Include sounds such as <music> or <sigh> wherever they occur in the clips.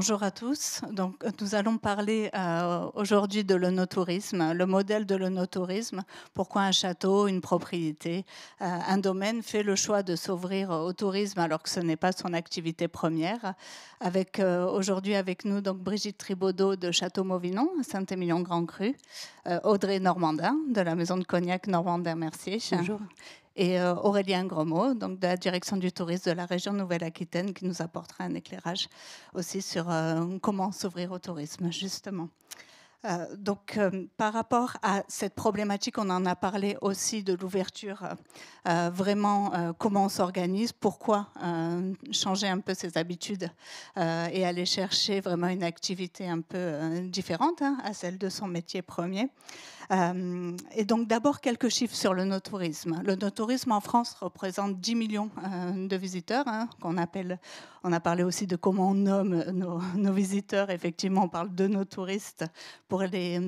Bonjour à tous. Donc, nous allons parler euh, aujourd'hui de l'onotourisme, le modèle de l'onotourisme. Pourquoi un château, une propriété, euh, un domaine fait le choix de s'ouvrir au tourisme alors que ce n'est pas son activité première. Avec euh, aujourd'hui avec nous donc Brigitte Tribaudot de Château Mauvinon, Saint-Émilion Grand Cru, Audrey Normandin de la maison de cognac Normandin-Mercier. Bonjour et euh, Aurélien Gromot, donc de la direction du tourisme de la région Nouvelle-Aquitaine, qui nous apportera un éclairage aussi sur euh, comment s'ouvrir au tourisme, justement. Euh, donc, par rapport à cette problématique, on en a parlé aussi de l'ouverture, vraiment comment on s'organise, pourquoi changer un peu ses habitudes et aller chercher vraiment une activité un peu différente hein, à celle de son métier premier. Euh, et donc d'abord quelques chiffres sur le no-tourisme. Le no-tourisme en France représente 10 millions euh, de visiteurs, hein, qu'on appelle. On a parlé aussi de comment on nomme nos, visiteurs. Effectivement, on parle de nos touristes pour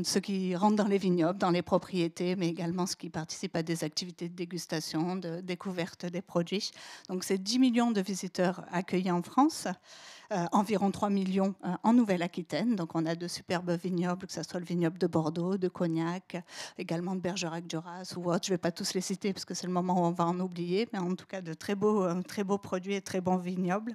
ceux qui rentrent dans les vignobles, dans les propriétés, mais également ceux qui participent à des activités de dégustation, de découverte des produits. Donc c'est 10 millions de visiteurs accueillis en France. Euh, environ 3 millions euh, en Nouvelle-Aquitaine. Donc on a de superbes vignobles, que ce soit le vignoble de Bordeaux, de Cognac, également de Bergerac-Duras ou autres. Je ne vais pas tous les citer parce que c'est le moment où on va en oublier, mais en tout cas de très beaux, euh, très beaux produits et très bons vignobles.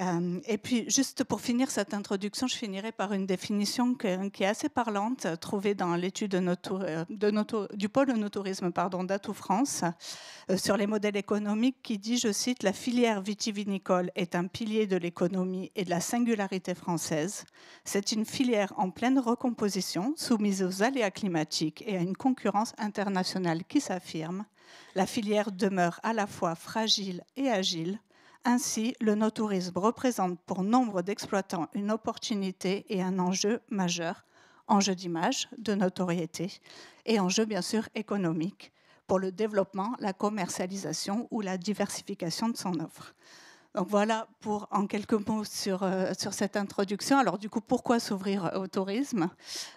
Euh, et puis, juste pour finir cette introduction, je finirai par une définition qui est assez parlante, trouvée dans l'étude euh, du pôle no tourisme d'Atout France euh, sur les modèles économiques, qui dit, je cite, La filière vitivinicole est un pilier de l'économie et de la singularité française. C'est une filière en pleine recomposition, soumise aux aléas climatiques et à une concurrence internationale qui s'affirme. La filière demeure à la fois fragile et agile ainsi, le no-tourisme représente pour nombre d'exploitants une opportunité et un enjeu majeur, enjeu d'image, de notoriété et enjeu bien sûr économique pour le développement, la commercialisation ou la diversification de son offre. Donc voilà pour en quelques mots sur, euh, sur cette introduction. Alors du coup, pourquoi s'ouvrir au tourisme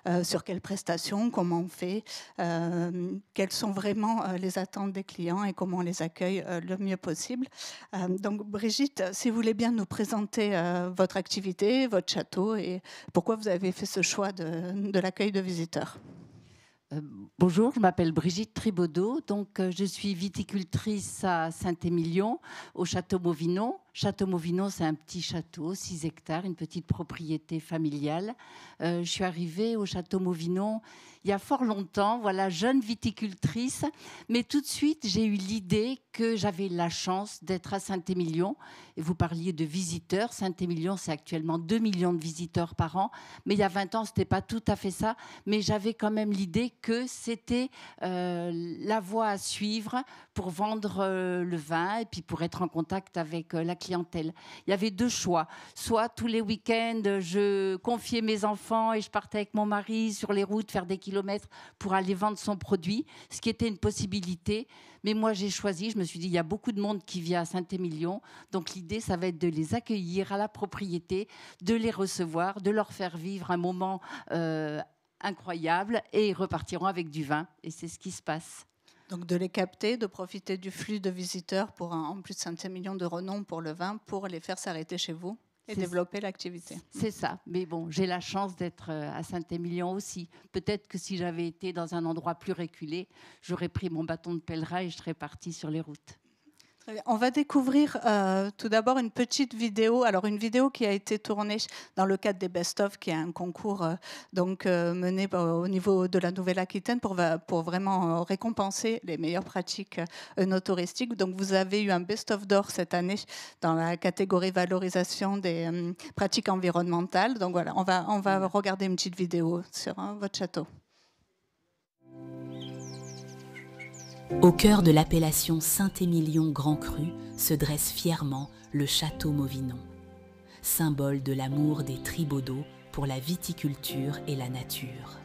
euh, Sur quelles prestations Comment on fait euh, Quelles sont vraiment les attentes des clients et comment on les accueille le mieux possible Donc Brigitte, si vous voulez bien nous présenter votre activité, votre château et pourquoi vous avez fait ce choix de, de l'accueil de visiteurs. bonjour, je m'appelle Brigitte Tribaudot, donc je suis viticultrice à Saint-Émilion, au château Mauvinon. Château Mauvinon, c'est un petit château, 6 hectares, une petite propriété familiale. Euh, je suis arrivée au château Mauvinon il y a fort longtemps, voilà, jeune viticultrice, mais tout de suite, j'ai eu l'idée que j'avais la chance d'être à Saint-Émilion. Et vous parliez de visiteurs. Saint-Émilion, c'est actuellement 2 millions de visiteurs par an, mais il y a 20 ans, ce n'était pas tout à fait ça. Mais j'avais quand même l'idée que c'était euh, la voie à suivre pour vendre euh, le vin et puis pour être en contact avec la clientèle. Il y avait deux choix. Soit tous les week-ends, je confiais mes enfants et je partais avec mon mari sur les routes faire des kilomètres pour aller vendre son produit, ce qui était une possibilité. Mais moi, j'ai choisi, je me suis dit, il y a beaucoup de monde qui vient à Saint-Émilion. Donc l'idée, ça va être de les accueillir à la propriété, de les recevoir, de leur faire vivre un moment euh, incroyable et ils repartiront avec du vin. Et c'est ce qui se passe. Donc de les capter, de profiter du flux de visiteurs pour en plus de 5 millions de renom pour le vin, pour les faire s'arrêter chez vous et développer l'activité. C'est ça. Mais bon, j'ai la chance d'être euh, à Saint-Émilion aussi. Peut-être que si j'avais été dans un endroit plus reculé, j'aurais pris mon bâton de pèlerin et je serais parti sur les routes. On va découvrir euh, tout d'abord une petite vidéo. Alors une vidéo qui a été tournée dans le cadre des Best of, qui est un concours euh, donc euh, mené au niveau de la Nouvelle-Aquitaine pour, pour vraiment récompenser les meilleures pratiques no touristiques. Donc vous avez eu un Best of d'or cette année dans la catégorie valorisation des pratiques environnementales. Donc voilà, on va on va regarder une petite vidéo sur votre château. Au cœur de l'appellation Saint-Émilion Grand Cru se dresse fièrement le château Mauvinon, symbole de l'amour des Tribaudot pour la viticulture et la nature.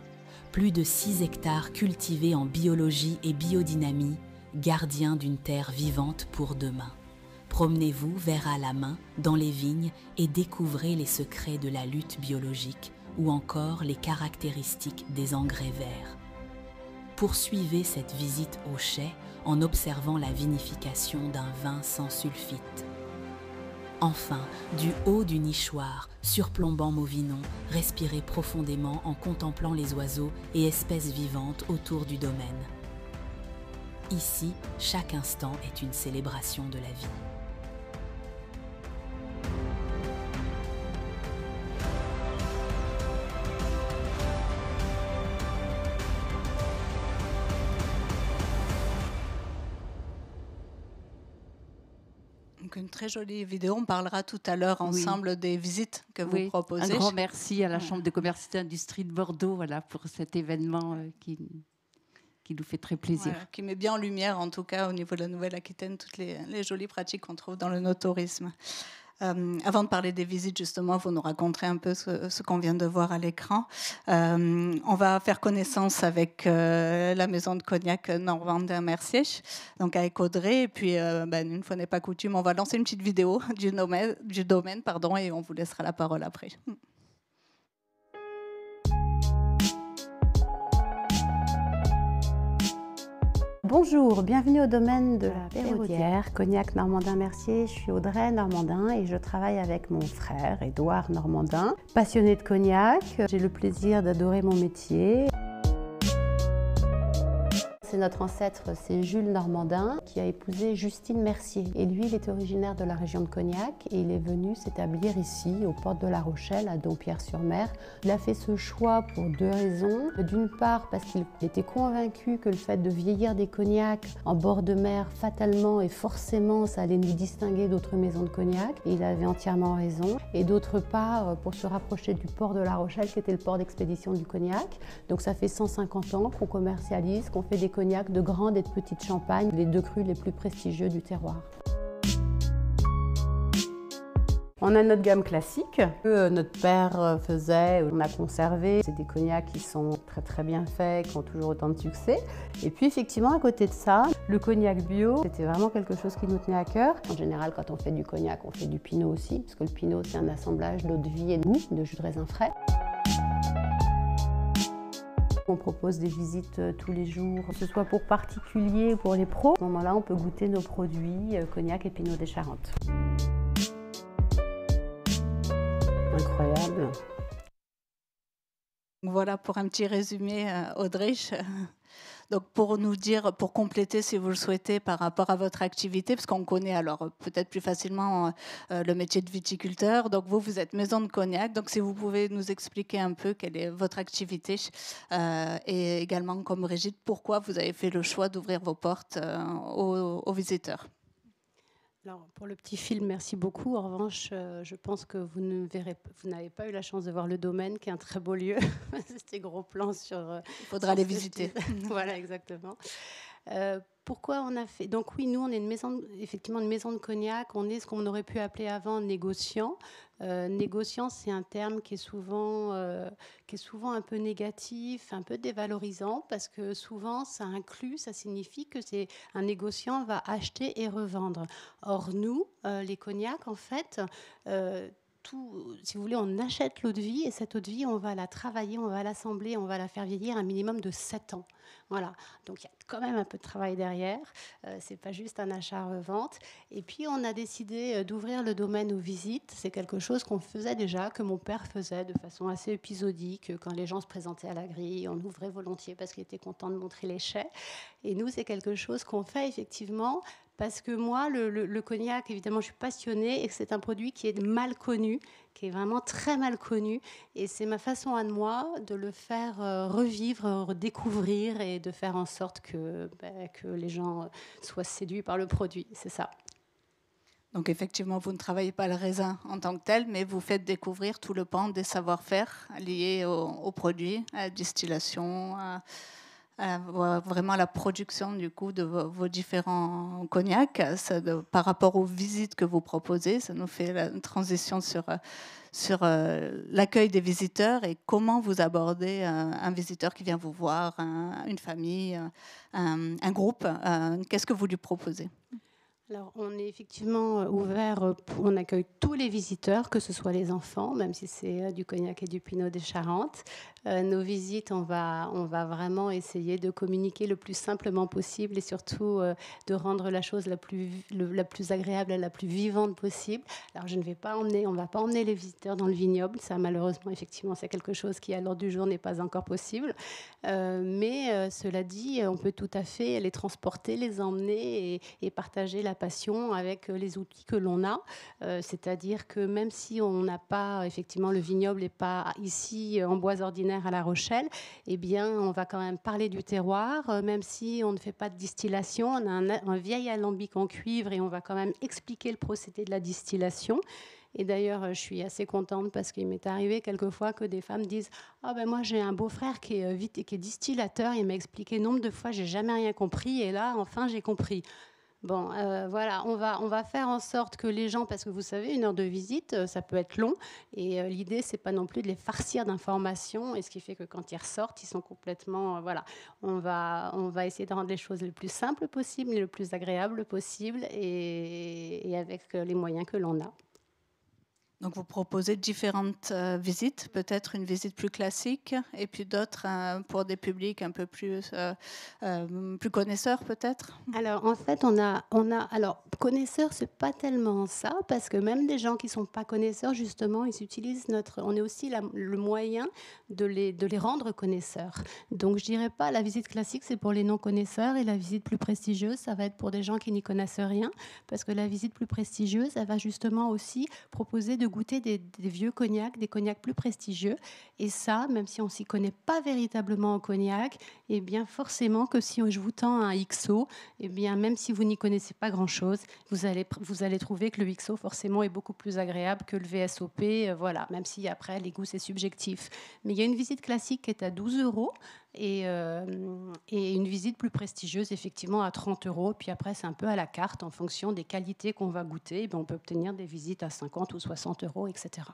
Plus de 6 hectares cultivés en biologie et biodynamie, gardiens d'une terre vivante pour demain. Promenez-vous verre à la main dans les vignes et découvrez les secrets de la lutte biologique ou encore les caractéristiques des engrais verts poursuivez cette visite au chai en observant la vinification d'un vin sans sulfite. Enfin, du haut du nichoir, surplombant Mauvinon, respirez profondément en contemplant les oiseaux et espèces vivantes autour du domaine. Ici, chaque instant est une célébration de la vie. Très jolie vidéo. On parlera tout à l'heure ensemble des visites que vous proposez. Un grand merci à la Chambre de commerce et d'industrie de Bordeaux voilà, pour cet événement euh, qui, qui nous fait très plaisir. qui met bien en lumière, en tout cas au niveau de la Nouvelle-Aquitaine, toutes les, les, jolies pratiques qu'on trouve dans le no-tourisme. Euh, avant de parler des visites, justement, vous nous raconterez un peu ce, qu'on vient de voir à l'écran. Euh, on va faire connaissance avec euh, la maison de cognac Normandin Mercier, donc avec Audrey. Et puis, ben, une fois n'est pas coutume, on va lancer une petite vidéo du domaine, du domaine pardon, et on vous laissera la parole après. Bonjour, bienvenue au domaine de la Pérodière, Cognac Normandin Mercier. Je suis Audrey Normandin et je travaille avec mon frère Édouard Normandin. Passionné de cognac, j'ai le plaisir d'adorer mon métier c'est notre ancêtre, c'est Jules Normandin, qui a épousé Justine Mercier. Et lui, il était originaire de la région de Cognac et il est venu s'établir ici, aux portes de La Rochelle, à Dompierre-sur-Mer. Il a fait ce choix pour deux raisons. D'une part, parce qu'il était convaincu que le fait de vieillir des cognacs en bord de mer, fatalement et forcément, ça allait nous distinguer d'autres maisons de cognac. Et il avait entièrement raison. Et d'autre part, pour se rapprocher du port de La Rochelle, qui était le port d'expédition du cognac. Donc ça fait 150 ans qu'on commercialise, qu'on fait des de grande et de petite champagne, les deux crus les plus prestigieux du terroir. On a notre gamme classique que notre père faisait, on a conservé. C'est des cognacs qui sont très très bien faits, qui ont toujours autant de succès. Et puis effectivement, à côté de ça, le cognac bio, c'était vraiment quelque chose qui nous tenait à cœur. En général, quand on fait du cognac, on fait du pinot aussi, parce que le pinot, c'est un assemblage d'eau de vie et de mou, de jus de raisin frais. On propose des visites euh, tous les jours, que ce soit pour particuliers ou pour les pros. À ce moment-là, on peut goûter nos produits euh, cognac et pinot des Charentes. Incroyable. Voilà pour un petit résumé, euh, Audrey. Donc pour nous dire, pour compléter si vous le souhaitez par rapport à votre activité, parce qu'on connaît alors peut-être plus facilement euh, le métier de viticulteur. Donc vous, vous êtes maison de cognac. Donc si vous pouvez nous expliquer un peu quelle est votre activité euh, et également comme Brigitte, pourquoi vous avez fait le choix d'ouvrir vos portes euh, aux visiteurs. Alors, pour le petit film, merci beaucoup. En revanche, euh, je pense que vous ne verrez, vous n'avez pas eu la chance de voir le domaine, qui est un très beau lieu. <laughs> C'était gros plan sur. Euh, Il faudra les visiter. <laughs> voilà, exactement. Euh, pourquoi on a fait Donc oui, nous on est effectivement une maison de cognac. On est ce qu'on aurait pu appeler avant négociant. Euh, négociant, c'est un terme qui est souvent euh, qui est souvent un peu négatif, un peu dévalorisant parce que souvent ça inclut, ça signifie que c'est un négociant va acheter et revendre. Or nous, les cognacs en fait tout, si vous voulez, on achète l'eau de vie et cette eau de vie, on va la travailler, on va l'assembler, on va la faire vieillir un minimum de 7 ans. Voilà. Donc il y a quand même un peu de travail derrière. Euh, c'est pas juste un achat-revente. Et puis on a décidé euh, d'ouvrir le domaine aux visites. C'est quelque chose qu'on faisait déjà, que mon père faisait de façon assez épisodique. Quand les gens se présentaient à la grille, on ouvrait volontiers parce qu'il était content de montrer les chais. Et nous, c'est quelque chose qu'on fait effectivement parce que moi, le, cognac, évidemment, je suis passionnée et c'est un produit qui est mal connu, qui est vraiment très mal connu. Et c'est ma façon à moi de le faire euh, revivre, redécouvrir et de faire en sorte que, ben, que les gens soient séduits par le produit. C'est ça. Donc effectivement, vous ne travaillez pas le raisin en tant que tel, mais vous faites découvrir tout le pan des savoir-faire liés au, au, produit, à la distillation, à, vraiment la production du coup de vos, différents cognacs par rapport aux visites que vous proposez. Ça nous fait la transition sur, sur euh, l'accueil des visiteurs et comment vous abordez un, visiteur qui vient vous voir, une famille, un, groupe. Qu'est-ce que vous lui proposez? Alors, on est effectivement euh, ouvert, euh, on accueille tous les visiteurs, que ce soit les enfants, même si c'est euh, du cognac et du pinot des Charentes. Nos visites, on va, vraiment essayer de communiquer le plus simplement possible et surtout de rendre la chose la plus, agréable et la plus vivante possible. Alors, je ne vais pas emmener, on ne va pas emmener les visiteurs dans le vignoble. Ça, malheureusement, effectivement, c'est quelque chose qui, à l'heure du jour, n'est pas encore possible. mais cela dit, on peut tout à fait les transporter, les emmener et, partager la passion avec euh, les outils que l'on a. Euh, c'est-à-dire que même si on n'a pas, effectivement, le vignoble n'est pas ici en bois ordinaire à La Rochelle, eh bien, on va quand même parler du terroir, euh, même si on ne fait pas de distillation. On a un, vieil alambic en cuivre et on va quand même expliquer le procédé de la distillation. Et d'ailleurs, je suis assez contente parce qu'il m'est arrivé quelquefois que des femmes disent Ah ben moi j'ai un beau-frère qui est, vite, qui est distillateur, il m'a expliqué nombre de fois, j'ai jamais rien compris, et là enfin j'ai compris. Bon, euh, voilà, on va, on va faire en sorte que les gens, parce que vous savez, une heure de visite, euh, ça peut être long, et euh, l'idée, c'est pas non plus de les farcir d'informations, et ce qui fait que quand ils ressortent, ils sont complètement, voilà, on va, on va essayer de rendre les choses les plus simples possibles, et le plus agréables possible, et avec les moyens que l'on a. Donc vous proposez différentes euh, visites, peut-être une visite plus classique et puis d'autres euh, pour des publics un peu plus, euh, plus connaisseurs peut-être? Alors en fait on a, on a alors connaisseurs c'est pas tellement ça parce que même des gens qui sont pas connaisseurs justement ils utilisent notre, on est aussi le moyen de les, de les rendre connaisseurs. Donc je dirais pas la visite classique c'est pour les non connaisseurs et la visite plus prestigieuse ça va être pour des gens qui n'y connaissent rien parce que la visite plus prestigieuse elle va justement aussi proposer de goûter des, vieux cognacs, des cognacs plus prestigieux. Et ça, même si on s'y connaît pas véritablement au cognac, et eh bien forcément que si je vous tends un XO, eh bien même si vous n'y connaissez pas grand-chose, vous allez, vous allez trouver que le XO forcément est beaucoup plus agréable que le VSOP. Euh, voilà, même si après les goûts c'est subjectif. Mais il y a une visite classique qui est à 12 euros. Et, euh, et, une visite plus prestigieuse, effectivement, à 30 euros. Puis après, c'est un peu à la carte en fonction des qualités qu'on va goûter. on peut obtenir des visites à 50 ou 60 euros, etc.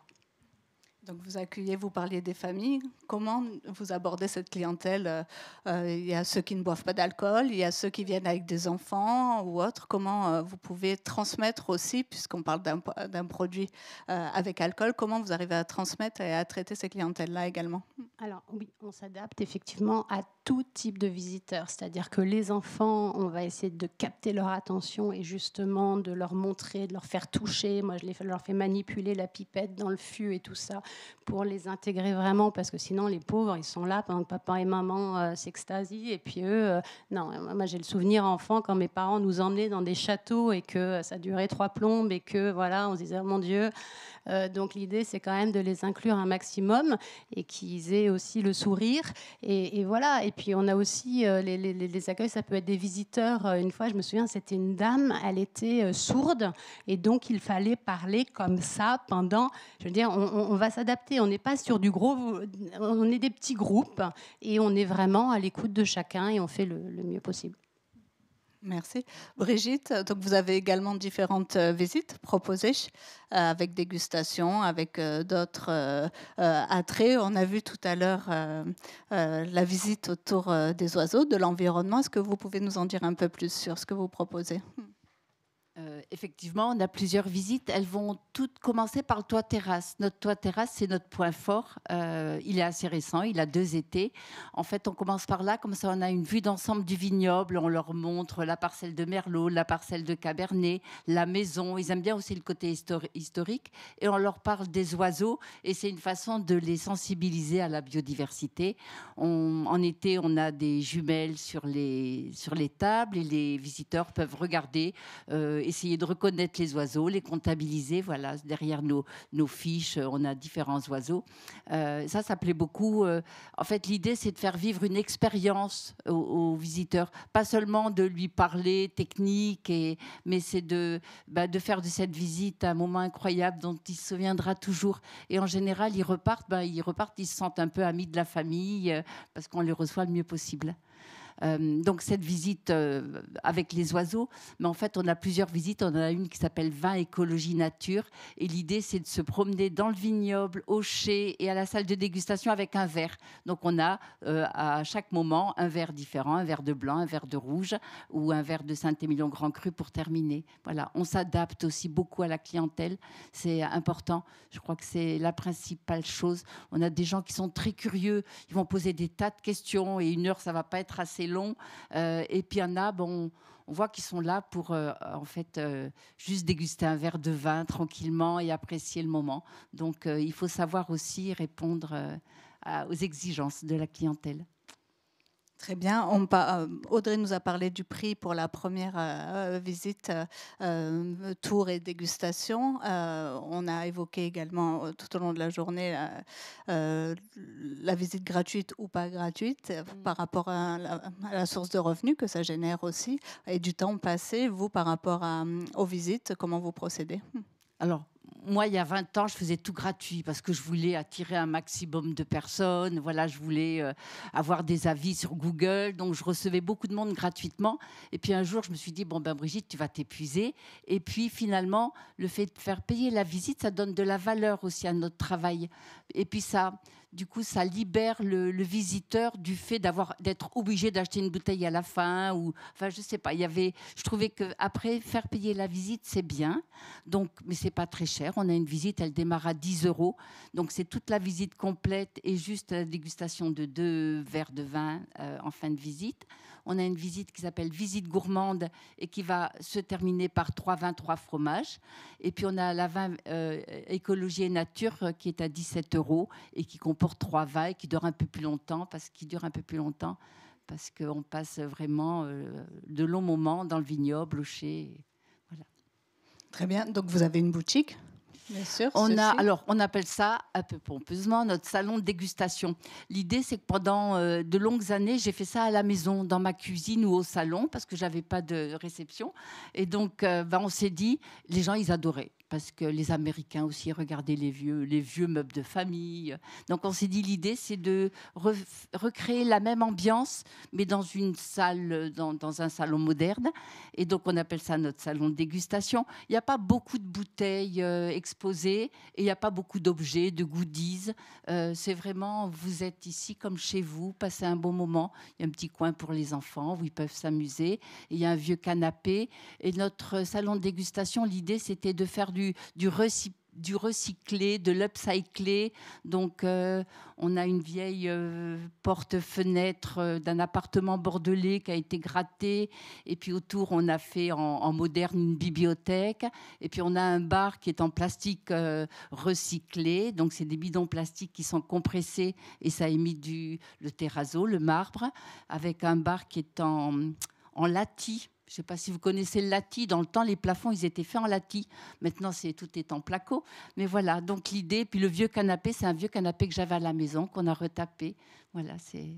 Donc vous accueillez, vous parliez des familles. Comment vous abordez cette clientèle? Euh, euh, Il y a ceux qui ne boivent pas d'alcool, il y a ceux qui viennent avec des enfants ou autres. Comment euh, vous pouvez transmettre aussi, puisqu'on parle d'un produit avec alcool, comment vous arrivez à transmettre et à traiter ces clientèles-là également? Alors oui, on s'adapte effectivement à tout type de visiteurs. C'est-à-dire que les enfants, on va essayer de capter leur attention et justement de leur montrer, de leur faire toucher. Moi, je leur fais manipuler la pipette dans le fût et tout ça pour les intégrer vraiment, parce que sinon, les pauvres, ils sont là pendant que papa et maman euh, s'extasient. Et puis eux, euh, non, moi j'ai le souvenir enfant quand mes parents nous emmenaient dans des châteaux et que ça durait trois plombes et que voilà, on se disait, oh mon Dieu. Euh, donc l'idée, c'est quand même de les inclure un maximum et qu'ils aient aussi le sourire. Et, voilà. Et puis on a aussi les, les, accueils, ça peut être des visiteurs. Une fois, je me souviens, c'était une dame, elle était sourde et donc il fallait parler comme ça pendant. Je veux dire, on va s'adapter. On n'est pas sur du gros, on est des petits groupes et on est vraiment à l'écoute de chacun et on fait le, mieux possible. Merci. Brigitte, donc vous avez également différentes euh, visites proposées euh, avec dégustation, avec euh, d'autres attraits. On a vu tout à l'heure la visite autour des oiseaux, de l'environnement. Est-ce que vous pouvez nous en dire un peu plus sur ce que vous proposez? Euh, effectivement, on a plusieurs visites. Elles vont toutes commencer par le toit terrasse. Notre toit terrasse, c'est notre point fort. Euh, il est assez récent, il a deux étés. En fait, on commence par là, comme ça on a une vue d'ensemble du vignoble. On leur montre la parcelle de Merlot, la parcelle de Cabernet, la maison. Ils aiment bien aussi le côté historique. Et on leur parle des oiseaux. Et c'est une façon de les sensibiliser à la biodiversité. en été, on a des jumelles sur les, sur les tables et les visiteurs peuvent regarder. Euh, essayer de reconnaître les oiseaux, les comptabiliser. Voilà, derrière nos, fiches, on a différents oiseaux. Euh, ça, ça plaît beaucoup. Euh, en fait, l'idée, c'est de faire vivre une expérience aux, visiteurs, pas seulement de lui parler technique, et, mais c'est de, bah, de faire de cette visite un moment incroyable dont il se souviendra toujours. Et en général, ils repartent, bah, ils repartent, ils se sentent un peu amis de la famille euh, parce qu'on les reçoit le mieux possible. Euh, donc cette visite euh, avec les oiseaux, mais en fait on a plusieurs visites. On en a une qui s'appelle Vin, écologie, nature. Et l'idée c'est de se promener dans le vignoble, au chai et à la salle de dégustation avec un verre. Donc on a à chaque moment un verre différent, un verre de blanc, un verre de rouge ou un verre de Saint-Émilion Grand Cru pour terminer. Voilà, on s'adapte aussi beaucoup à la clientèle. C'est important. Je crois que c'est la principale chose. On a des gens qui sont très curieux. Ils vont poser des tas de questions et une heure, ça va pas être assez long. Euh, et puis il y en a, bon, on voit qu'ils sont là pour euh, en fait euh, juste déguster un verre de vin tranquillement et apprécier le moment. Donc il faut savoir aussi répondre aux exigences de la clientèle. Très bien. On, euh, Audrey nous a parlé du prix pour la première euh, visite, euh, tour et dégustation. on a évoqué également tout au long de la journée la visite gratuite ou pas gratuite mm. par rapport à la, source de revenus que ça génère aussi et du temps passé, vous, par rapport aux visites, comment vous procédez? Alors, moi, il y a 20 ans, je faisais tout gratuit parce que je voulais attirer un maximum de personnes. Voilà, je voulais euh, avoir des avis sur Google. Donc, je recevais beaucoup de monde gratuitement. Et puis, un jour, je me suis dit, bon, ben, Brigitte, tu vas t'épuiser. Et puis, finalement, le fait de faire payer la visite, ça donne de la valeur aussi à notre travail. Et puis, ça, du coup, ça libère le, visiteur du fait d'être obligé d'acheter une bouteille à la fin ou, enfin, je sais pas. Il y avait, je trouvais que après faire payer la visite, c'est bien. Donc, mais c'est pas très cher. On a une visite, elle démarre à 10 euros. Donc, c'est toute la visite complète et juste la dégustation de deux verres de vin euh, en fin de visite. On a une visite qui s'appelle visite gourmande et qui va se terminer par trois vins, trois fromages. Et puis on a la vin euh, écologie et nature euh, qui est à 17 euros et qui comporte trois vins et qui dure un peu plus longtemps parce qu'il dure un peu plus longtemps parce qu'on passe vraiment euh, de longs moments dans le vignoble, au chai. Voilà. Très bien. Donc vous avez une boutique? Bien sûr. On a, alors, on appelle ça un peu pompeusement notre salon de dégustation. L'idée, c'est que pendant euh, de longues années, j'ai fait ça à la maison, dans ma cuisine ou au salon, parce que j'avais pas de réception. Et donc, euh, ben, on s'est dit, les gens, ils adoraient parce que les Américains aussi regardaient les vieux, les vieux meubles de famille. Donc on s'est dit l'idée c'est de recréer la même ambiance, mais dans une salle, dans, un salon moderne. Et donc on appelle ça notre salon de dégustation. Il n'y a pas beaucoup de bouteilles euh, exposées et il n'y a pas beaucoup d'objets, de goodies. Euh, c'est vraiment vous êtes ici comme chez vous, passez un bon moment. Il y a un petit coin pour les enfants où ils peuvent s'amuser. Il y a un vieux canapé. Et notre salon de dégustation, l'idée c'était de faire du, recyclé, de l'upcyclé. Donc, euh, on a une vieille euh, porte-fenêtre euh, d'un appartement bordelais qui a été grattée. Et puis autour, on a fait en, moderne une bibliothèque. Et puis, on a un bar qui est en plastique recyclé. Donc, c'est des bidons plastiques qui sont compressés et ça émet du, le terrazzo, le marbre, avec un bar qui est en, en je ne sais pas si vous connaissez le lati. Dans le temps, les plafonds, ils étaient faits en lati. Maintenant, c'est tout est en placo. Mais voilà, donc l'idée. Puis le vieux canapé, c'est un vieux canapé que j'avais à la maison, qu'on a retapé. Voilà, c'est.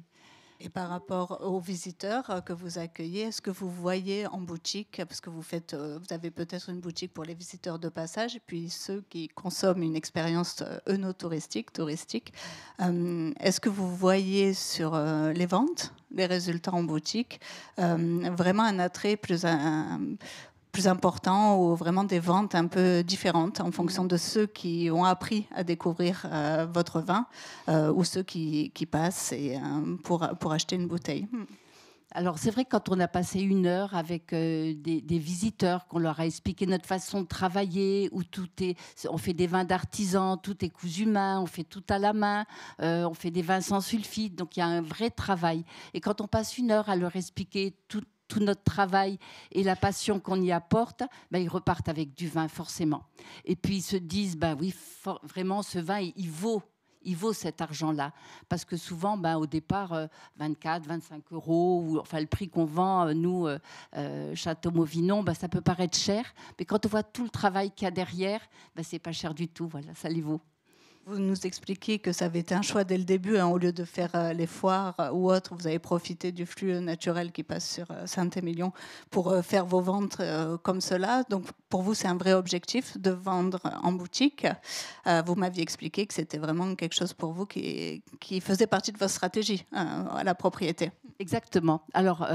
Et par rapport aux visiteurs euh, que vous accueillez, est-ce que vous voyez en boutique, parce que vous faites, euh, vous avez peut-être une boutique pour les visiteurs de passage, et puis ceux qui consomment une expérience euh, œnotouristique, touristique, est-ce que vous voyez sur les ventes, les résultats en boutique, vraiment un attrait plus, un, plus important ou vraiment des ventes un peu différentes en fonction de ceux qui ont appris à découvrir euh, votre vin euh, ou ceux qui, passent et, euh, pour, pour acheter une bouteille. Hmm. Alors c'est vrai que quand on a passé une heure avec des, visiteurs, qu'on leur a expliqué notre façon de travailler, où tout est, on fait des vins d'artisans, tout est cousu main, on fait tout à la main, on fait des vins sans sulfite, donc il y a un vrai travail. Et quand on passe une heure à leur expliquer tout tout notre travail et la passion qu'on y apporte, ben, ils repartent avec du vin forcément. Et puis ils se disent, ben oui, vraiment, ce vin, il, vaut. Il vaut cet argent-là. Parce que souvent, ben, au départ, 24, euh, 25 euros, enfin le prix qu'on vend, euh, nous, euh, Château Mauvinon, ben, ça peut paraître cher. Mais quand on voit tout le travail qu'il y a derrière, ben, c'est pas cher du tout. Voilà, ça les vaut. Vous nous expliquez que ça avait été un choix dès le début, hein, au lieu de faire euh, les foires euh, ou autres, vous avez profité du flux naturel qui passe sur euh, Saint-Émilion pour faire vos ventes comme cela. Donc pour vous, c'est un vrai objectif de vendre en boutique. vous m'aviez expliqué que c'était vraiment quelque chose pour vous qui, qui faisait partie de votre stratégie à la propriété. Exactement. Alors,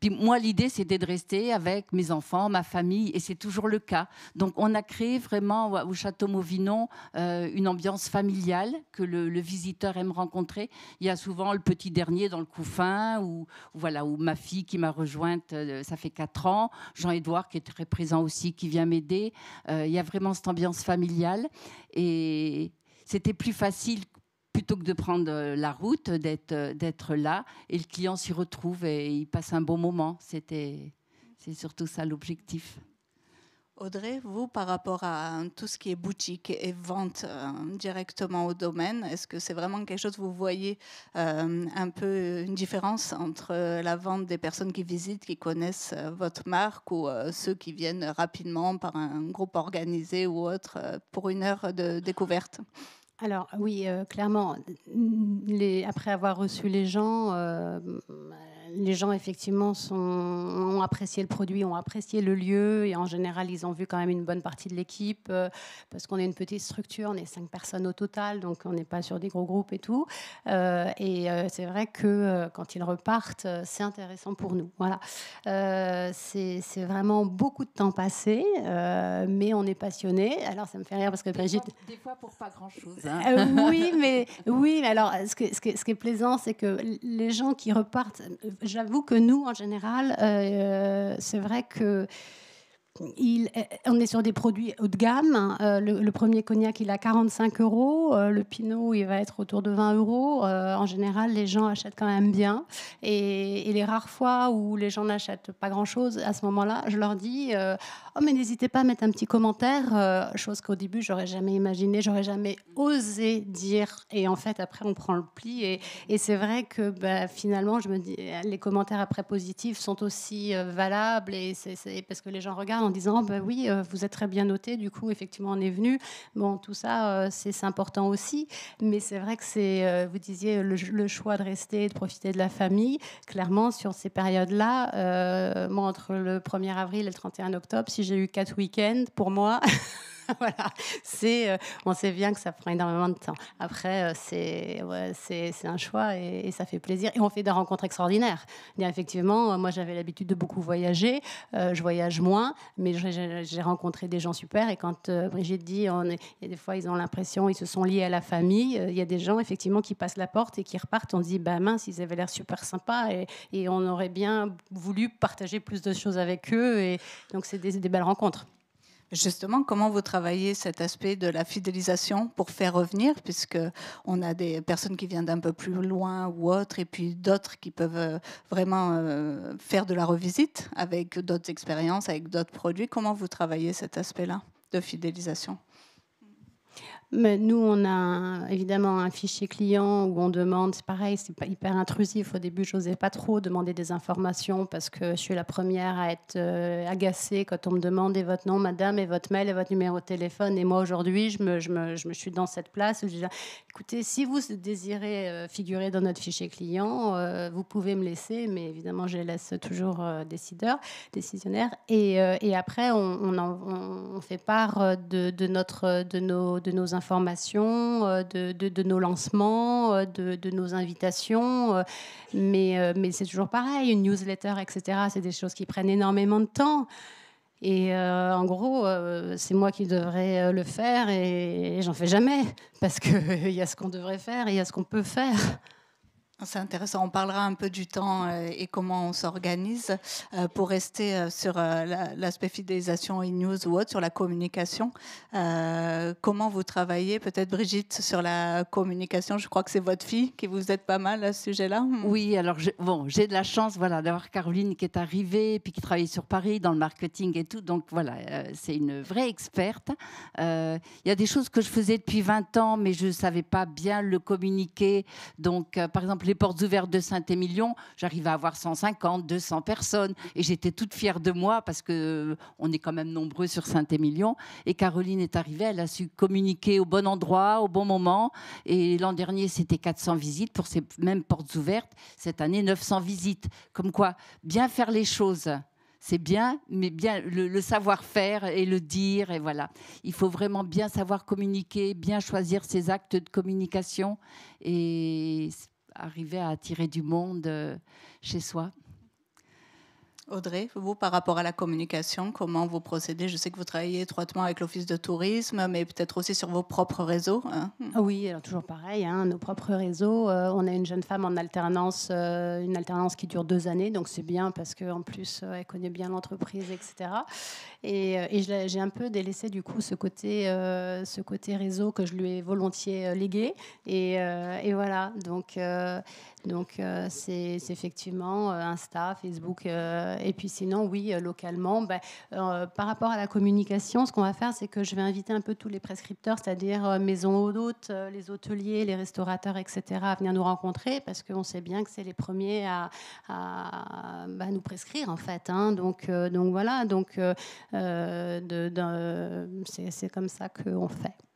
puis moi, l'idée, c'était de rester avec mes enfants, ma famille, et c'est toujours le cas. Donc on a créé vraiment au Château Mauvinon une ambiance familiale familiale que le, visiteur aime rencontrer. Il y a souvent le petit dernier dans le couffin, ou voilà, ou ma fille qui m'a rejointe, euh, ça fait quatre ans, Jean-Édouard qui est très présent aussi, qui vient m'aider. Euh, il y a vraiment cette ambiance familiale, et c'était plus facile plutôt que de prendre euh, la route, d'être là, et le client s'y retrouve et il passe un bon moment. C'était, c'est surtout ça l'objectif. Audrey, vous, par rapport à tout ce qui est boutique et vente euh, directement au domaine, est-ce que c'est vraiment quelque chose, vous voyez euh, un peu une différence entre la vente des personnes qui visitent, qui connaissent euh, votre marque ou ceux qui viennent rapidement par un groupe organisé ou autre pour une heure de découverte? Alors oui, clairement, après avoir reçu les gens, les gens effectivement sont, ont apprécié le produit, ont apprécié le lieu et en général ils ont vu quand même une bonne partie de l'équipe euh, parce qu'on est une petite structure, on est cinq personnes au total, donc on n'est pas sur des gros groupes et tout. Euh, et euh, c'est vrai que quand ils repartent, c'est intéressant pour nous. Voilà, c'est vraiment beaucoup de temps passé, mais on est passionné. Alors ça me fait rire parce que Brigitte. Des fois pour pas grand chose. Hein. oui, mais oui, mais alors ce, ce, ce qui est plaisant, c'est que les gens qui repartent j'avoue que nous, en général, euh, c'est vrai que il, on est sur des produits haut de gamme. Euh, le, premier cognac, il a 45 euros. Euh, le pinot, il va être autour de 20 euros. en général, les gens achètent quand même bien. Et, les rares fois où les gens n'achètent pas grand-chose, à ce moment-là, je leur dis Oh, mais n'hésitez pas à mettre un petit commentaire, euh, chose qu'au début, j'aurais jamais imaginé, j'aurais jamais osé dire. Et en fait, après, on prend le pli. Et, c'est vrai que bah, finalement, je me dis, les commentaires après positifs sont aussi euh, valables. Et c'est, parce que les gens regardent en disant, bah oui, euh, vous êtes très bien noté, du coup, effectivement, on est venu. Bon, tout ça, c'est, important aussi. Mais c'est vrai que c'est, vous disiez, le, choix de rester, de profiter de la famille. Clairement, sur ces périodes-là, moi, entre le 1er avril et le 31 octobre, si j'ai eu quatre week-ends pour moi. <laughs> <laughs> voilà, euh, on sait bien que ça prend énormément de temps. Après, euh, c'est, c'est, un choix et, ça fait plaisir. Et on fait des rencontres extraordinaires. Effectivement, moi, j'avais l'habitude de beaucoup voyager. Euh, je voyage moins, mais j'ai, rencontré des gens super. Et quand Brigitte dit, on est, il y a des fois, ils ont l'impression, ils se sont liés à la famille. Il y a des gens, effectivement, qui passent la porte et qui repartent. On se dit, bah mince, ils avaient l'air super sympas et, on aurait bien voulu partager plus de choses avec eux. Et donc, c'est des belles rencontres. Justement, comment vous travaillez cet aspect de la fidélisation pour faire revenir, puisque on a des personnes qui viennent d'un peu plus loin ou autre, et puis d'autres qui peuvent euh, vraiment euh, faire de la revisite avec d'autres expériences, avec d'autres produits. Comment vous travaillez cet aspect-là de fidélisation? Mais nous, on a évidemment un fichier client où on demande, c'est pareil, c'est pas hyper intrusif. Au début, je n'osais pas trop demander des informations parce que je suis la première à être euh, agacée quand on me demande votre nom, madame, et votre mail et votre numéro de téléphone. Et moi, aujourd'hui, je me, suis dans cette place où je dis, écoutez, si vous désirez euh, figurer dans notre fichier client, euh, vous pouvez me laisser, mais évidemment, je laisse toujours décideur, décisionnaire. Et, et après, on, fait part de, nos, de nos informations, euh, de, de, nos lancements, euh, de, de nos invitations. Euh, mais, mais c'est toujours pareil, une newsletter, etc. C'est des choses qui prennent énormément de temps. Et en gros, c'est moi qui devrais le faire et, et j'en fais jamais parce qu'il <laughs> y a ce qu'on devrait faire et il y a ce qu'on peut faire. C'est intéressant. On parlera un peu du temps euh, et comment on s'organise euh, pour rester euh, sur l'aspect fidélisation e-news ou autre, sur la communication. Comment vous travaillez? Peut-être Brigitte sur la communication. Je crois que c'est votre fille qui vous aide pas mal à ce sujet-là. Oui, alors bon, j'ai de la chance voilà, d'avoir Caroline qui est arrivée puis qui travaille sur Paris dans le marketing et tout. Donc voilà, c'est une vraie experte. Il y a des choses que je faisais depuis 20 ans, mais je ne savais pas bien le communiquer. Donc par exemple, les portes ouvertes de Saint-Émilion, j'arrivais à avoir 150, 200 personnes. Et j'étais toute fière de moi parce que euh, on est quand même nombreux sur Saint-Émilion. Et Caroline est arrivée, elle a su communiquer au bon endroit, au bon moment. Et l'an dernier, c'était 400 visites pour ces mêmes portes ouvertes. Cette année, 900 visites. Comme quoi, bien faire les choses c'est bien, mais bien le, savoir-faire et le dire, et voilà. Il faut vraiment bien savoir communiquer, bien choisir ses actes de communication et arriver à attirer du monde euh, chez soi. Audrey, vous, par rapport à la communication, comment vous procédez? Je sais que vous travaillez étroitement avec l'Office de tourisme, mais peut-être aussi sur vos propres réseaux. Hein? Ah oui, toujours pareil, hein, nos propres réseaux. Euh, on a une jeune femme en alternance, euh, une alternance qui dure deux années, donc c'est bien parce qu'en plus, euh, elle connaît bien l'entreprise, etc. Et, j'ai un peu délaissé du coup ce côté, ce côté réseau que je lui ai volontiers légué. Et, voilà, donc c'est effectivement Insta, Facebook. Euh, et puis sinon, oui, localement, ben, par rapport à la communication, ce qu'on va faire, c'est que je vais inviter un peu tous les prescripteurs, c'est-à-dire maisons d'hôtes, les hôteliers, les restaurateurs, etc., à venir nous rencontrer parce qu'on sait bien que c'est les premiers à, bah, nous prescrire en fait. Hein. Donc, donc voilà, donc c'est comme ça qu'on fait.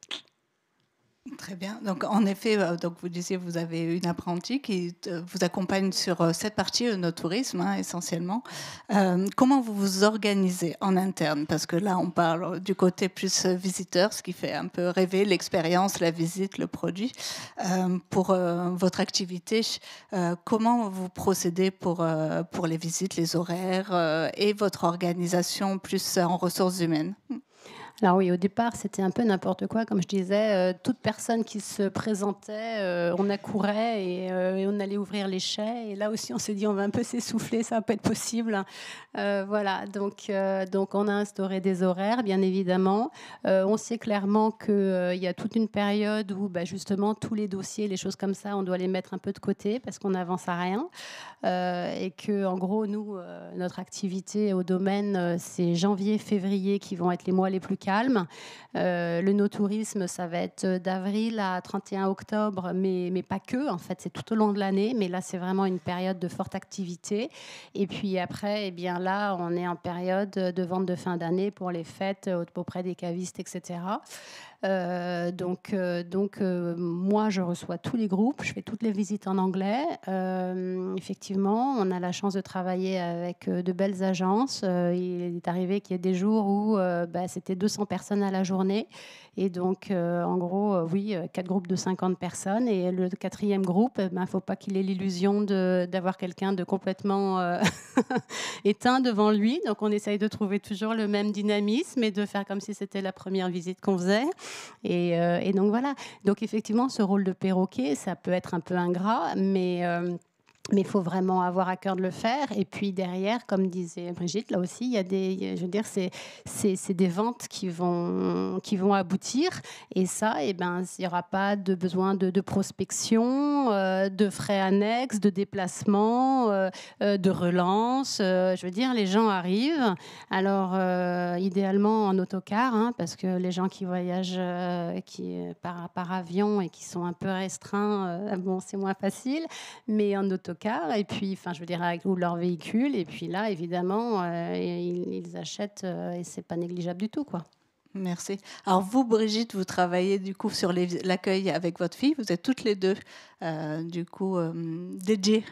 Très bien. Donc, en effet, euh, donc vous disiez vous avez une apprentie qui euh, vous accompagne sur euh, cette partie de notre tourisme hein, essentiellement. comment vous vous organisez en interne? Parce que là, on parle du côté plus visiteur, ce qui fait un peu rêver l'expérience, la visite, le produit. pour votre activité, comment vous procédez pour, pour les visites, les horaires et votre organisation plus en ressources humaines? Alors oui, au départ, c'était un peu n'importe quoi. Comme je disais, euh, toute personne qui se présentait, euh, on accourait euh, et, on allait ouvrir les chais. Et là aussi, on s'est dit, on va un peu s'essouffler, ça va pas être possible. voilà, donc, donc on a instauré des horaires, bien évidemment. on sait clairement qu'il y a toute une période où, bah, justement, tous les dossiers, les choses comme ça, on doit les mettre un peu de côté parce qu'on n'avance à rien. et que, en gros, nous, notre activité au domaine, c'est janvier, février qui vont être les mois les plus Euh, le no-tourisme, ça va être d'avril à 31 octobre, mais, mais pas que. En fait, c'est tout au long de l'année. Mais là, c'est vraiment une période de forte activité. Et puis après, eh bien là, on est en période de vente de fin d'année pour les fêtes auprès des cavistes, etc. Euh, donc, euh, donc moi, je reçois tous les groupes, je fais toutes les visites en anglais. effectivement, on a la chance de travailler avec de belles agences. il est arrivé qu'il y ait des jours où bah, c'était 200 personnes à la journée. Et donc, euh, en gros, euh, oui, euh, quatre groupes de 50 personnes. Et le quatrième groupe, il ben, ne faut pas qu'il ait l'illusion d'avoir quelqu'un de complètement <laughs> éteint devant lui. Donc, on essaye de trouver toujours le même dynamisme et de faire comme si c'était la première visite qu'on faisait. Et, et, donc, voilà. Donc, effectivement, ce rôle de perroquet, ça peut être un peu ingrat, mais mais il faut vraiment avoir à cœur de le faire. Et puis derrière, comme disait Brigitte, là aussi, il y a des, je veux dire, c'est, c'est, des ventes qui vont, qui vont aboutir. Et ça, eh ben, il n'y aura pas de besoin de, prospection, euh, de frais annexes, de déplacement, euh, euh, de relance. je veux dire, les gens arrivent. Alors, idéalement en autocar, hein, parce que les gens qui voyagent qui, par, par avion et qui sont un peu restreints, bon, c'est moins facile. Mais en autocar, et puis, enfin, je veux dire, avec leur véhicule, et puis là, évidemment, euh, ils, achètent, euh, et c'est pas négligeable du tout, quoi. Merci. Alors vous, Brigitte, vous travaillez du coup sur l'accueil avec votre fille. Vous êtes toutes les deux euh, du coup dédiées,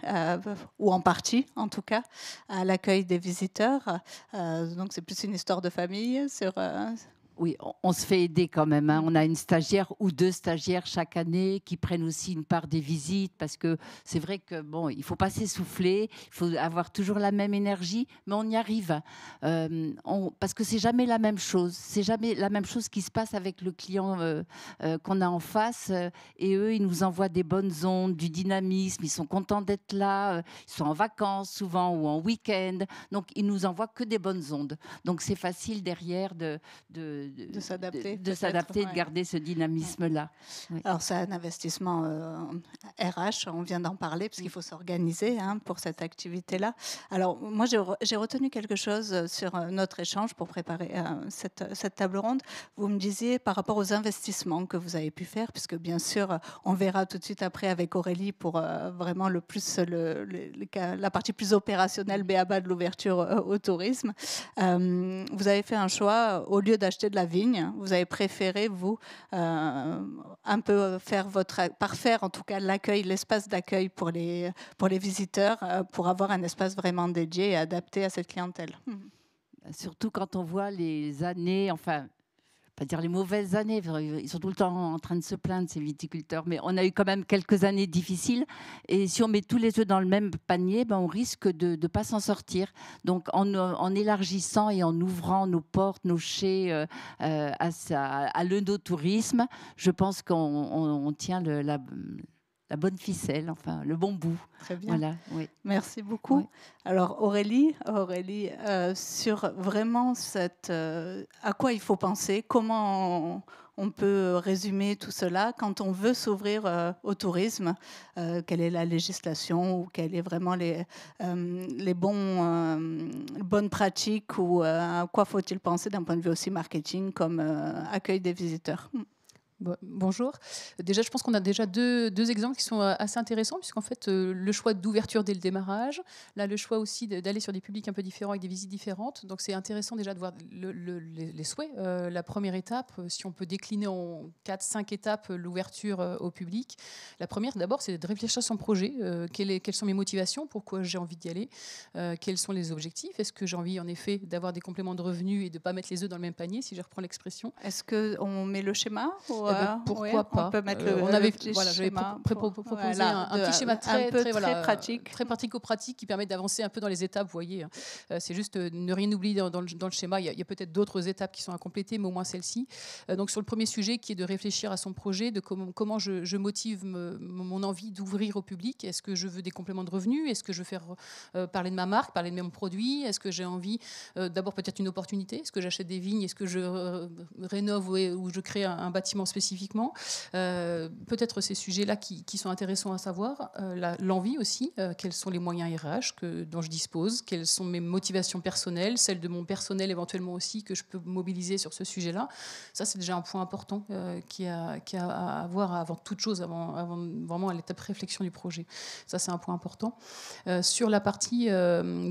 ou en partie en tout cas, à l'accueil des visiteurs. donc c'est plus une histoire de famille sur oui, on se fait aider quand même. Hein. On a une stagiaire ou deux stagiaires chaque année qui prennent aussi une part des visites parce que c'est vrai que bon, il faut pas s'essouffler, il faut avoir toujours la même énergie, mais on y arrive euh, parce que c'est jamais la même chose. C'est jamais la même chose qui se passe avec le client euh, euh, qu'on a en face et eux, ils nous envoient des bonnes ondes, du dynamisme. Ils sont contents d'être là. ils sont en vacances souvent ou en week-end, donc ils nous envoient que des bonnes ondes. Donc c'est facile derrière de de s'adapter, de, s'adapter, de garder ce dynamisme-là. Alors c'est un investissement RH, on vient d'en parler, parce qu'il faut s'organiser hein, pour cette activité-là. Alors moi j'ai retenu quelque chose sur notre échange pour préparer cette, cette table ronde. Vous me disiez par rapport aux investissements que vous avez pu faire, puisque bien sûr on verra tout de suite après avec Aurélie pour vraiment le plus le, la partie plus opérationnelle BABA de l'ouverture au tourisme. vous avez fait un choix, au lieu d'acheter de la vigne, vous avez préféré, vous, euh, un peu faire votre, parfaire en tout cas l'accueil, l'espace d'accueil pour les, pour les visiteurs, euh, pour avoir un espace vraiment dédié et adapté à cette clientèle. Surtout quand on voit les années, enfin, pas dire les mauvaises années, ils sont tout le temps en train de se plaindre, ces viticulteurs, mais on a eu quand même quelques années difficiles. Et si on met tous les œufs dans le même panier, ben on risque de ne pas s'en sortir. Donc en, élargissant et en ouvrant nos portes, nos chais euh, euh, à, à l'œnotourisme, je pense qu'on tient la la bonne ficelle, enfin le bon bout. Très bien. Voilà, oui. Merci beaucoup. Alors Aurélie, Aurélie, euh, sur vraiment cette, euh, à quoi il faut penser, comment on, peut résumer tout cela quand on veut s'ouvrir euh, au tourisme, quelle est la législation ou quelles sont vraiment les, les bons, bonnes pratiques ou à quoi faut-il penser d'un point de vue aussi marketing comme accueil des visiteurs? Bonjour. Déjà, je pense qu'on a déjà deux, deux, exemples qui sont euh, assez intéressants, puisqu'en fait, euh, le choix d'ouverture dès le démarrage, là, le choix aussi d'aller sur des publics un peu différents avec des visites différentes. Donc, c'est intéressant déjà de voir les, souhaits. Euh, la première étape, si on peut décliner en 4-5 étapes l'ouverture au public. La première, d'abord, c'est de réfléchir à son projet. quelles, sont mes motivations? Pourquoi j'ai envie d'y aller? Quels sont les objectifs? Est-ce que j'ai envie, en effet, d'avoir des compléments de revenus et de ne pas mettre les œufs dans le même panier, si je reprends l'expression? Est-ce qu'on met le schéma ben, pourquoi pas On peut mettre euh, le, on avait, voilà, j'avais proposé un, petit schéma très, très, très pratique, très pratico-pratique qui permet d'avancer un peu dans les étapes. Vous voyez, hein. euh, c'est juste euh, ne rien oublier dans, dans, le, schéma. Il y a, peut-être d'autres étapes qui sont à compléter, mais au moins celle-ci. donc sur le premier sujet, qui est de réfléchir à son projet, de comment, comment je, motive mon envie d'ouvrir au public. Est-ce que je veux des compléments de revenus? Est-ce que je veux faire parler de ma marque, parler de mon produit Est-ce que j'ai envie d'abord peut-être une opportunité? Est-ce que j'achète des vignes? Est-ce que je rénove ou, je crée un bâtiment spécifiquement euh, peut-être ces sujets-là qui, sont intéressants à savoir. Euh, l'envie aussi, euh, quels sont les moyens RH que, dont je dispose, quelles sont mes motivations personnelles, celles de mon personnel éventuellement aussi que je peux mobiliser sur ce sujet-là. Ça, c'est déjà un point important qui, a, à avoir avant toute chose, avant vraiment à l'étape réflexion du projet. Ça, c'est un point important. sur la partie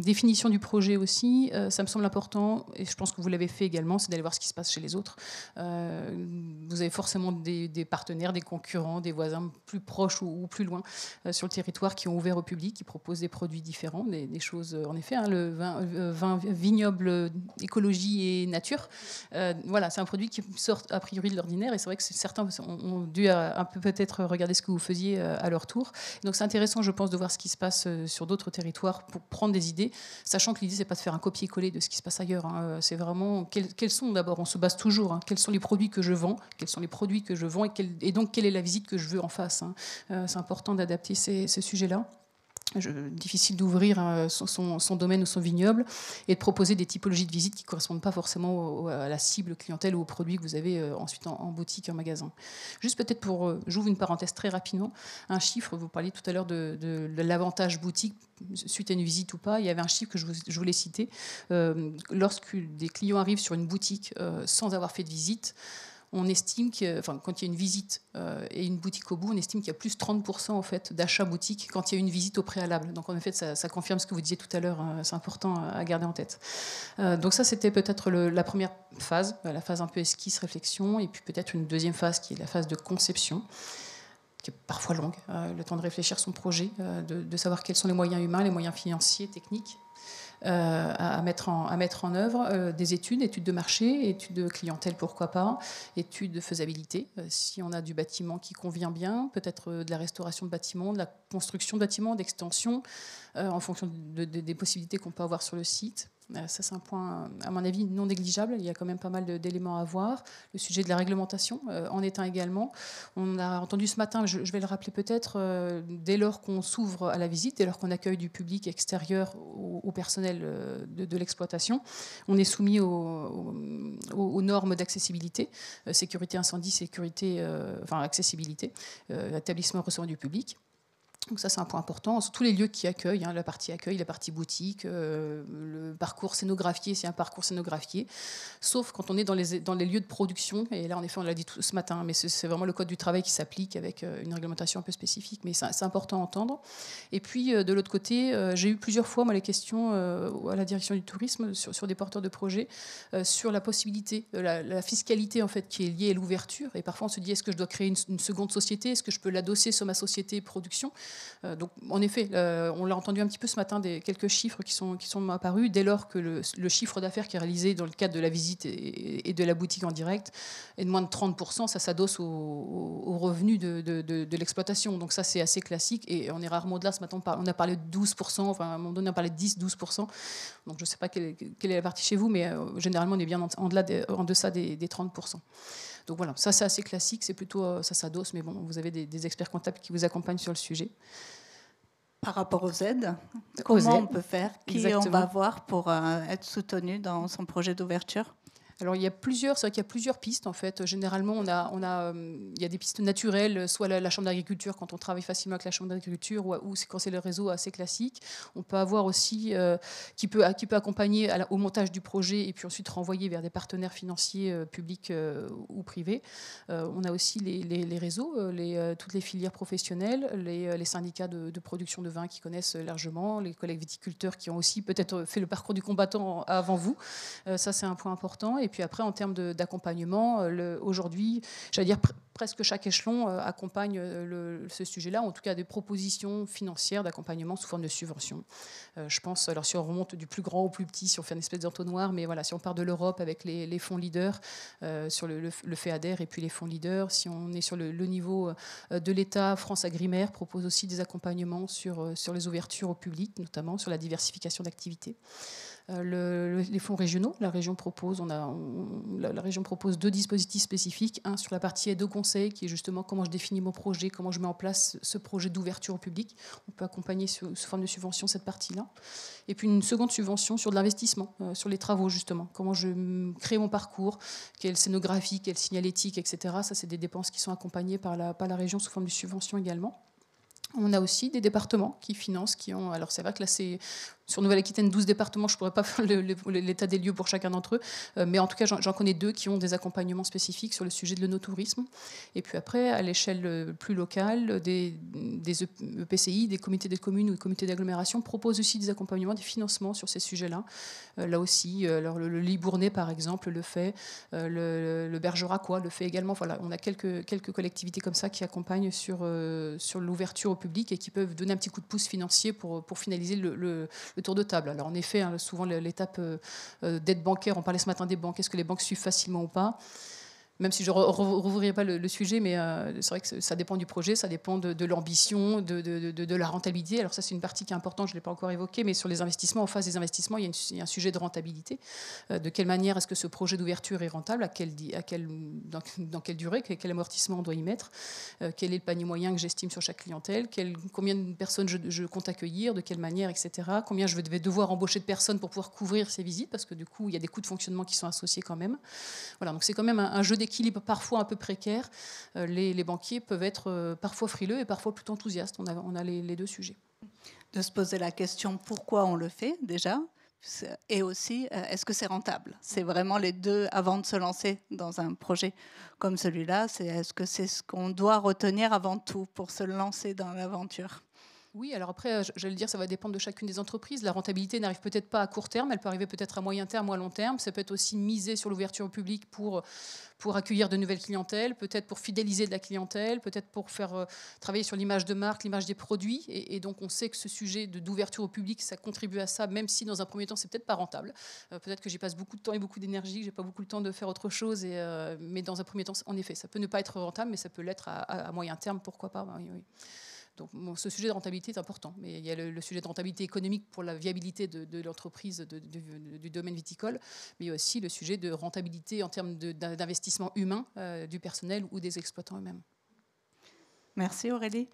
définition du projet aussi, ça me semble important, et je pense que vous l'avez fait également, c'est d'aller voir ce qui se passe chez les autres. vous avez forcément des partenaires, des concurrents, des voisins plus proches ou, plus loin euh, sur le territoire qui ont ouvert au public, qui proposent des produits différents, des, choses, euh, en effet, hein, le vin, euh, vin, vignoble, écologie et nature. voilà, c'est un produit qui sort a priori de l'ordinaire et c'est vrai que certains ont, dû un peu peut-être regarder ce que vous faisiez à leur tour. Donc c'est intéressant, je pense, de voir ce qui se passe sur d'autres territoires pour prendre des idées, sachant que l'idée, c'est pas de faire un copier-coller de ce qui se passe ailleurs. Hein. C'est vraiment quels, sont d'abord, on se base toujours, hein, quels sont les produits que je vends, quels sont les produits que je vends et, donc quelle est la visite que je veux en face. Hein. Euh, c'est important d'adapter ces, sujets-là. difficile d'ouvrir euh, son, domaine ou son vignoble et de proposer des typologies de visite qui ne correspondent pas forcément à la cible clientèle ou aux produits que vous avez euh, ensuite en, boutique, en magasin. Juste peut-être pour, j'ouvre une parenthèse très rapidement, un chiffre, vous parliez tout à l'heure de, l'avantage boutique suite à une visite ou pas, il y avait un chiffre que je, voulais citer. lorsque des clients arrivent sur une boutique sans avoir fait de visite, on estime que, quand il y a une visite euh, et une boutique au bout, on estime qu'il y a plus 30% en fait, d'achats boutique quand il y a une visite au préalable. Donc en fait, ça, confirme ce que vous disiez tout à l'heure, hein, c'est important à garder en tête. Euh, donc ça, c'était peut-être la première phase, euh, la phase un peu esquisse, réflexion, et puis peut-être une deuxième phase qui est la phase de conception qui est parfois longue, le temps de réfléchir son projet, de, savoir quels sont les moyens humains, les moyens financiers, techniques, euh, à, mettre en, à mettre en œuvre euh, des études, études de marché, études de clientèle, pourquoi pas, études de faisabilité. Euh, si on a du bâtiment qui convient bien, peut-être de la restauration de bâtiments, de la construction de bâtiments, d'extension, en fonction des possibilités qu'on peut avoir sur le site ça, c'est un point, à mon avis, non négligeable. Il y a quand même pas mal d'éléments à voir. Le sujet de la réglementation en est un également. On a entendu ce matin, je, vais le rappeler peut-être, dès lors qu'on s'ouvre à la visite, dès lors qu'on accueille du public extérieur au, personnel de, l'exploitation, on est soumis aux, aux normes d'accessibilité, sécurité incendie, sécurité, enfin accessibilité, établissement recevant du public. Donc ça, c'est un point important. Tous les lieux qui accueillent, hein, la partie accueil, la partie boutique, euh, le parcours scénographié, c'est un parcours scénographié. Sauf quand on est dans les, dans les lieux de production. Et là, en effet, on l'a dit tout ce matin, mais c'est vraiment le code du travail qui s'applique avec euh, une réglementation un peu spécifique. Mais c'est important à entendre. Et puis, euh, de l'autre côté, j'ai eu plusieurs fois, moi, les questions à la direction du tourisme sur, des porteurs de projets, sur la possibilité, la, fiscalité, en fait, qui est liée à l'ouverture. Et parfois, on se dit, est-ce que je dois créer une, une seconde société? Est-ce que je peux l'adosser sur ma société production? Donc, en effet, euh, on l'a entendu un petit peu ce matin, des, quelques chiffres qui sont, qui sont apparus. Dès lors que le, chiffre d'affaires qui est réalisé dans le cadre de la visite et, de la boutique en direct est de moins de 30%, ça s'adosse aux revenus de, de, l'exploitation. Donc ça, c'est assez classique. Et on est rarement de là. Ce matin, on a parlé de 12%, enfin, à un moment donné, on a parlé de 10-12%. Donc je ne sais pas quelle, est la partie chez vous, mais euh, généralement, on est bien en, en, deçà des, des 30%. Donc voilà, ça c'est assez classique, c'est plutôt euh, ça s'adosse, mais bon, vous avez des, experts comptables qui vous accompagnent sur le sujet. Par rapport aux aides, comment on peut faire? Qui on va voir pour euh, être soutenu dans son projet d'ouverture? Alors il y a plusieurs, vrai y a plusieurs pistes en fait. Généralement, on a, on a, euh, il y a des pistes naturelles, soit la, chambre d'agriculture quand on travaille facilement avec la chambre d'agriculture, ou, quand c'est le réseau assez classique. On peut avoir aussi euh, qui peut, qui peut accompagner au montage du projet et puis ensuite renvoyer vers des partenaires financiers euh, publics ou privés. on a aussi les, réseaux, toutes les filières professionnelles, les, syndicats de, production de vin qui connaissent largement, les collègues viticulteurs qui ont aussi peut-être fait le parcours du combattant avant vous. ça c'est un point important. Et puis après, en termes d'accompagnement, euh, aujourd'hui, j'allais dire presque chaque échelon euh, accompagne euh, ce sujet-là, en tout cas des propositions financières d'accompagnement sous forme de subvention. je pense, alors si on remonte du plus grand au plus petit, si on fait une espèce d'entonnoir, mais voilà, si on part de l'Europe avec les, fonds leaders sur le, le, FEADER et puis les fonds leaders, si on est sur le, niveau de l'État, France Agrimaire propose aussi des accompagnements sur, sur les ouvertures au public, notamment sur la diversification d'activités. Euh, les fonds régionaux. La région, propose, on a, la, région propose deux dispositifs spécifiques. Un sur la partie aide au conseil, qui est justement comment je définis mon projet, comment je mets en place ce projet d'ouverture au public. On peut accompagner sous, forme de subvention cette partie-là. Et puis une seconde subvention sur de l'investissement, euh, sur les travaux justement. Comment je crée mon parcours, quelle scénographie, quelle signalétique, etc. Ça, c'est des dépenses qui sont accompagnées par la, par la région sous forme de subvention également. On a aussi des départements qui financent, qui ont. Alors c'est vrai que là c'est sur Nouvelle-Aquitaine, 12 départements, je ne pourrais pas faire l'état des lieux pour chacun d'entre eux, euh, mais en tout cas, j'en connais deux qui ont des accompagnements spécifiques sur le sujet de l'onotourisme. Et puis après, à l'échelle euh, plus locale, des, des EPCI, des comités de communes ou des comités d'agglomération proposent aussi des accompagnements, des financements sur ces sujets-là. Euh, là aussi, alors le, Libournais, par exemple, le fait, le, le Bergeracois le fait également. Voilà, on a quelques, quelques collectivités comme ça qui accompagnent sur, sur l'ouverture au public et qui peuvent donner un petit coup de pouce financier pour, pour finaliser le tour de table. Alors en effet, hein, souvent l'étape euh, euh, d'aide bancaire, on parlait ce matin des banques, est-ce que les banques suivent facilement ou pas? Même si je ne rouvrirai pas le, sujet, mais euh, c'est vrai que ça dépend du projet, ça dépend de, l'ambition, de, la rentabilité. Alors ça, c'est une partie qui est importante, je ne l'ai pas encore évoqué, mais sur les investissements, en phase des investissements, il y a, un sujet de rentabilité. Euh, de quelle manière est-ce que ce projet d'ouverture est rentable à dans, quelle durée Quel amortissement on doit y mettre euh, Quel est le panier moyen que j'estime sur chaque clientèle Combien de personnes je, compte accueillir De quelle manière, etc. Combien je vais devoir embaucher de personnes pour pouvoir couvrir ces visites Parce que du coup, il y a des coûts de fonctionnement qui sont associés quand même. Voilà, donc c'est quand même un, jeu des équilibre parfois un peu précaire, euh, les, banquiers peuvent être euh, parfois frileux et parfois plutôt enthousiastes. On a, a les, deux sujets. De se poser la question pourquoi on le fait déjà? Et aussi, euh, est-ce que c'est rentable? C'est vraiment les deux avant de se lancer dans un projet comme celui-là. C'est est-ce que c'est ce qu'on doit retenir avant tout pour se lancer dans l'aventure? Oui, alors après, euh, j'allais dire, ça va dépendre de chacune des entreprises. La rentabilité n'arrive peut-être pas à court terme, elle peut arriver peut-être à moyen terme ou à long terme. Ça peut être aussi miser sur l'ouverture au public pour, pour accueillir de nouvelles clientèles, peut-être pour fidéliser de la clientèle, peut-être pour faire euh, travailler sur l'image de marque, l'image des produits. Et, donc, on sait que ce sujet d'ouverture au public, ça contribue à ça, même si dans un premier temps, c'est peut-être pas rentable. Euh, peut-être que j'y passe beaucoup de temps et beaucoup d'énergie, j'ai pas beaucoup le temps de faire autre chose. Mais dans un premier temps, en effet, ça peut ne pas être rentable, mais ça peut l'être à, moyen terme, pourquoi pas. oui. Donc ce sujet de rentabilité est important, mais il y a le, sujet de rentabilité économique pour la viabilité de, l'entreprise du domaine viticole, mais aussi le sujet de rentabilité en termes d'investissement humain du personnel ou des exploitants eux-mêmes. Merci Aurélie.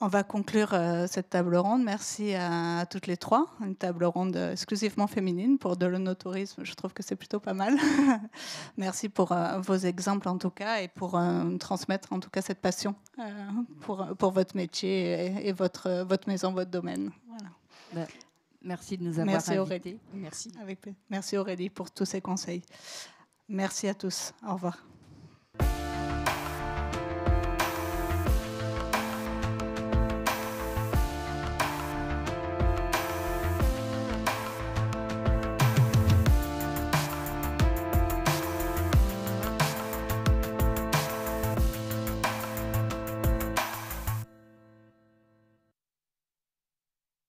On va conclure euh, cette table ronde. Merci à, toutes les trois. Une table ronde exclusivement féminine pour de l'onotourisme. Je trouve que c'est plutôt pas mal. <laughs> Merci pour euh, vos exemples en tout cas et pour euh, transmettre en tout cas cette passion pour, pour votre métier et, votre, votre maison, votre domaine. Ben, merci de nous avoir merci invités. Aurélie. Merci. Avec, merci Aurélie pour tous ces conseils. Merci à tous. Au revoir.